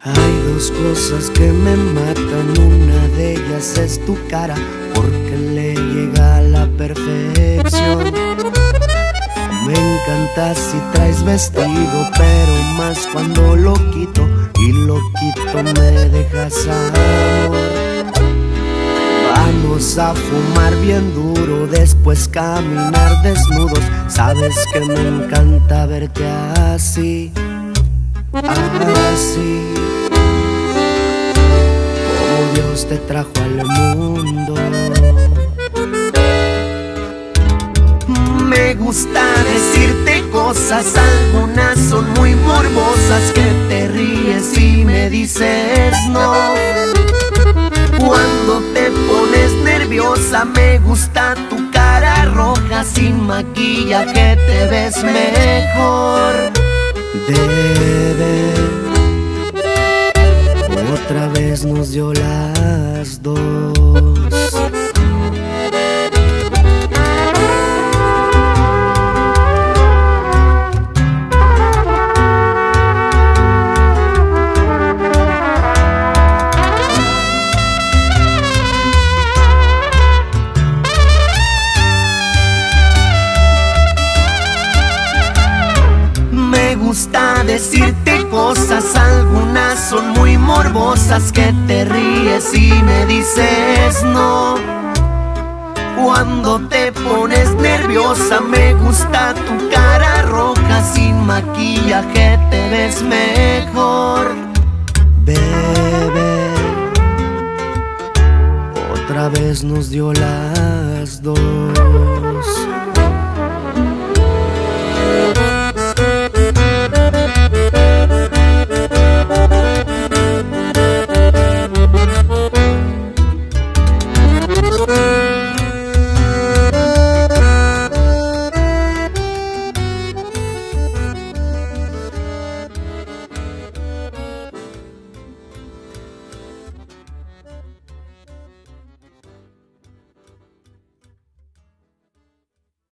Hay dos cosas que me matan, una de ellas es tu cara, porque le llega a la perfección. Me encanta si traes vestido, pero más cuando lo quito y lo quito me dejas amor. Vamos a fumar bien duro, después caminar desnudos. Sabes que me encanta verte así, así. Te trajo al mundo. Me gusta decirte cosas, algunas son muy morbosas que te ríes y me dices no. Cuando te pones nerviosa me gusta tu cara roja sin maquillaje te ves mejor. Debe otra vez nos dio las dos. Gusta decirte cosas, algunas son muy morbosas que te ríes y me dices no. Cuando te pones nerviosa me gusta tu cara roja sin maquillaje te ves mejor. Bebé, otra vez nos dio las dos.